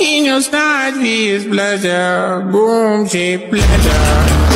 In your sight is pleasure, boom, shape pleasure.